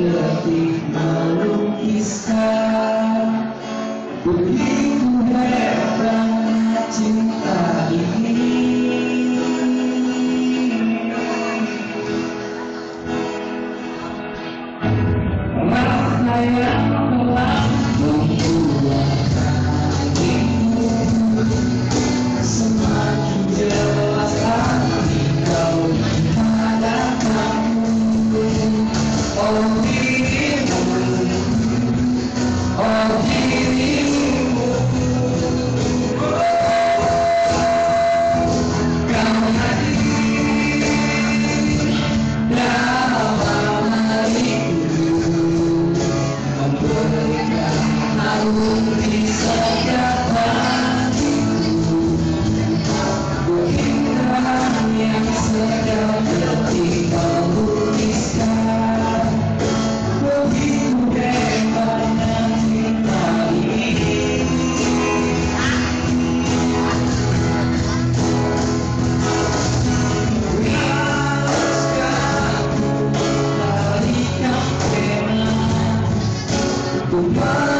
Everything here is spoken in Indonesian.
detik melukiskan Begitu hebatnya cinta ini. Masa yang telah the world.